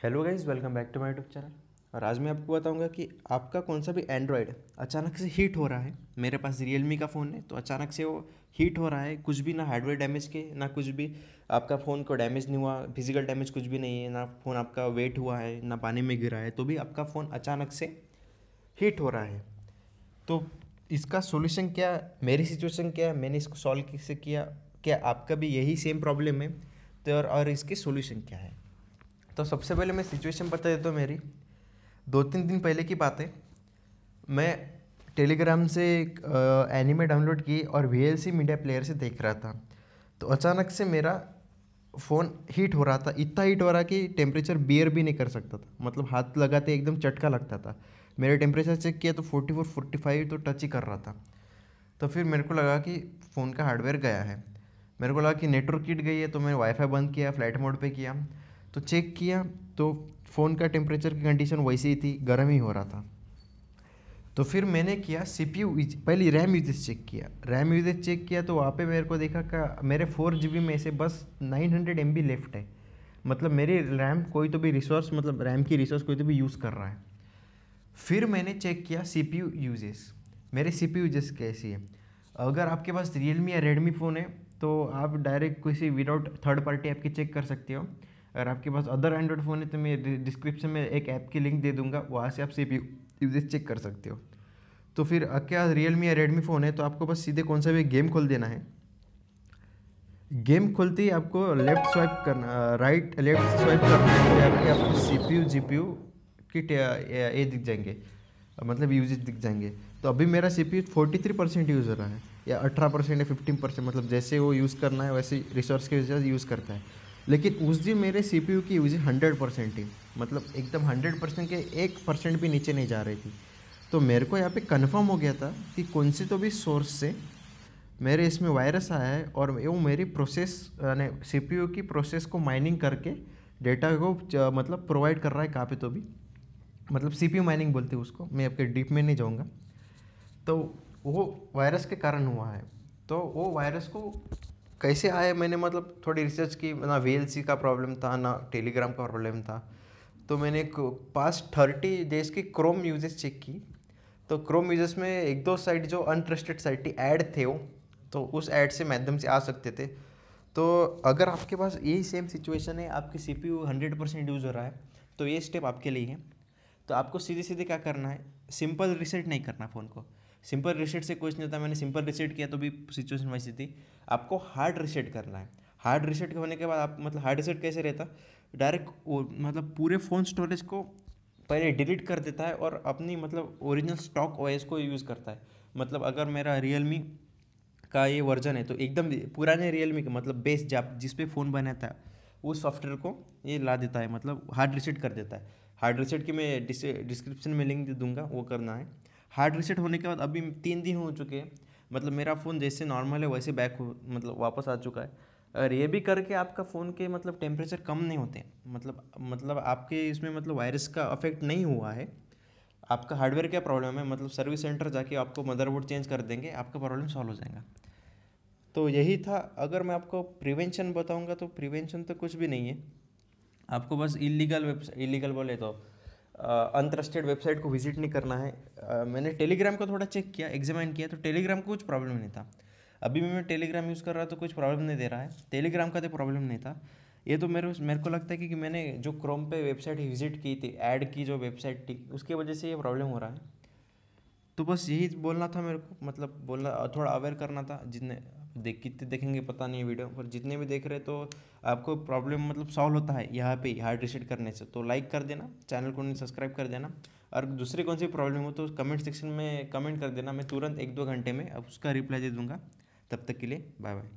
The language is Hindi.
Hello guys welcome back to my YouTube channel और आज मैं आपको बताऊँगा कि आपका कौन सा भी एंड्रॉयड अचानक से हीट हो रहा है। मेरे पास रियलमी का फ़ोन है तो अचानक से वो हीट हो रहा है। कुछ भी ना हार्डवेयर डैमेज के, ना कुछ भी आपका फ़ोन को डैमेज नहीं हुआ फ़िज़िकल डैमेज कुछ भी नहीं है, ना फ़ोन आपका वेट हुआ है, ना पानी में गिरा है तो भी आपका फ़ोन अचानक से हीट हो रहा है। तो इसका सोल्यूशन क्या, मेरी सिचुएशन क्या है, मैंने इसको सॉल्व कैसे किया, क्या आपका भी यही सेम प्रॉब्लम है? तो और इसके सोल्यूशन क्या है? तो सबसे पहले मैं सिचुएशन बता देता हूँ मेरी। दो तीन दिन पहले की बात है। मैं टेलीग्राम से एक एनिमे डाउनलोड की और वी मीडिया प्लेयर से देख रहा था। तो अचानक से मेरा फ़ोन हीट हो रहा था। इतना हीट हो रहा कि टेम्परेचर बियर भी नहीं कर सकता था। मतलब हाथ लगाते एकदम चटका लगता था। मेरे टेम्परेचर चेक किया तो फोर्टी फोर फोर्टी फाइव तो टच ही कर रहा था। तो फिर मेरे को लगा कि फ़ोन का हार्डवेयर गया है। मेरे को लगा कि नेटवर्क किट गई है तो मैंने वाईफाई बंद किया फ़्लाइट मोड पे किया। तो चेक किया तो फ़ोन का टेम्परेचर की कंडीशन वैसी ही थी, गर्म ही हो रहा था। तो फिर मैंने किया सी पी यू पहले रैम यूजेज चेक किया। रैम यूजेज चेक किया तो वहाँ पे मेरे को देखा कि, मेरे फोर जी बी में से बस nine hundred M B left है। मतलब मेरी रैम कोई तो भी रिसोर्स मतलब रैम की रिसोर्स कोई तो भी यूज़ कर रहा है। फिर मैंने चेक किया सी पी यू यूजेस मेरे सी पी यूजेस कैसी है? अगर आपके पास रियलमी या रेडमी फ़ोन है तो आप डायरेक्ट किसी विदाउट थर्ड पार्टी ऐप की चेक कर सकते हो। अगर आपके पास अदर एंड्रॉयड फ़ोन है तो मैं डिस्क्रिप्शन में एक ऐप की लिंक दे दूँगा, वहाँ से आप सी पी यूजेज चेक कर सकते हो। तो फिर क्या रियलमी या रेडमी फ़ोन है तो आपको बस सीधे कौन सा भी गेम खोल देना है। गेम खोलते ही आपको लेफ़्ट स्वाइप करना राइट लेफ़्ट स्वाइप करना है आपके आपको C P U G P U की ये दिख जाएँगे। मतलब यूजेज दिख जाएँगे। तो अभी मेरा C P U forty three percent use हो रहा है, या अठारह परसेंट या फिफ्टीन परसेंट मतलब जैसे वो यूज़ करना है, वैसे रिसोर्स के यूज़ करता है। लेकिन उस दिन मेरे सी पी यू की यूज़ हंड्रेड परसेंट थी। मतलब एकदम हंड्रेड परसेंट के एक परसेंट भी नीचे नहीं जा रही थी। तो मेरे को यहाँ पे कंफर्म हो गया था कि कौन सी तो भी सोर्स से मेरे इसमें वायरस आया है और वो मेरी प्रोसेस यानी सी पी यू की प्रोसेस को माइनिंग करके डेटा को मतलब प्रोवाइड कर रहा है कहाँ पे तो भी। मतलब सी पी यू माइनिंग बोलते हैं उसको। मैं आपके डीप में नहीं जाऊँगा। तो वो वायरस के कारण हुआ है। तो वो वायरस को कैसे आए मैंने? मतलब थोड़ी रिसर्च की, ना VLC का प्रॉब्लम था, ना टेलीग्राम का प्रॉब्लम था। तो मैंने पास थर्टी डेज़ की क्रोम यूजेस चेक की। तो क्रोम यूजेस में एक दो साइट जो अनट्रस्टेड साइट थी ऐड थे वो तो उस ऐड से माध्यम से आ सकते थे। तो अगर आपके पास यही सेम सिचुएशन है, आपकी C P U hundred percent use हो रहा है तो ये स्टेप आपके लिए है। तो आपको सीधे सीधे क्या करना है? सिंपल रिसेट नहीं करना फ़ोन को। सिंपल रिसेट से कुछ नहीं था मैंने सिंपल रिसेट किया तो भी सिचुएशन वैसी थी। आपको हार्ड रिसेट करना है। हार्ड रिसेट होने के बाद आप मतलब हार्ड रिसेट कैसे रहता? डायरेक्ट मतलब पूरे फ़ोन स्टोरेज को पहले डिलीट कर देता है और अपनी मतलब ओरिजिनल स्टॉक ओएस को यूज़ करता है। मतलब अगर मेरा रियलमी का ये वर्जन है तो एकदम पुराने रियलमी का मतलब बेस जब जिस पे फ़ोन बना था उस सॉफ्टवेयर को ये ला देता है। मतलब हार्ड रिसेट कर देता है। हार्ड रिसेट की मैं डिस्क्रिप्शन में लिंक दे दूँगा, वो करना है। हार्ड रिसेट होने के बाद अभी तीन दिन हो चुके हैं। मतलब मेरा फ़ोन जैसे नॉर्मल है, वैसे बैक मतलब वापस आ चुका है। और ये भी करके आपका फ़ोन के मतलब टेम्परेचर कम नहीं होते मतलब मतलब आपके इसमें मतलब वायरस का अफेक्ट नहीं हुआ है। आपका हार्डवेयर क्या प्रॉब्लम है? मतलब सर्विस सेंटर जाके आपको मदरबोर्ड चेंज कर देंगे, आपका प्रॉब्लम सॉल्व हो जाएगा। तो यही था। अगर मैं आपको प्रिवेंशन बताऊँगा तो प्रिवेंशन तो कुछ भी नहीं है। आपको बस इलीगल वेबसाइट इलीगल बोले तो। अनट्रस्टेड वेबसाइट को विज़िट नहीं करना है। uh, मैंने टेलीग्राम को थोड़ा चेक किया एग्जामिन किया तो टेलीग्राम को कुछ प्रॉब्लम नहीं था। अभी भी मैं टेलीग्राम यूज़ कर रहा तो कुछ प्रॉब्लम नहीं दे रहा है। टेलीग्राम का तो प्रॉब्लम नहीं था। ये तो मेरे मेरे को लगता है कि, कि मैंने जो क्रोम पे वेबसाइट विज़िट की थी ऐड की जो वेबसाइट थी उसकी वजह से ये प्रॉब्लम हो रहा है। तो बस यही बोलना था मेरे को मतलब बोलना थोड़ा अवेयर करना था जितने देख, कितने देखेंगे पता नहीं वीडियो, पर जितने भी देख रहे तो आपको प्रॉब्लम मतलब सॉल्व होता है यहाँ पे हार्ड रिसेट करने से। तो लाइक कर देना चैनल को नहीं सब्सक्राइब कर देना। और दूसरी कौन सी प्रॉब्लम हो तो कमेंट सेक्शन में कमेंट कर देना। मैं तुरंत एक दो घंटे में अब उसका रिप्लाई दे दूँगा। तब तक के लिए बाय बाय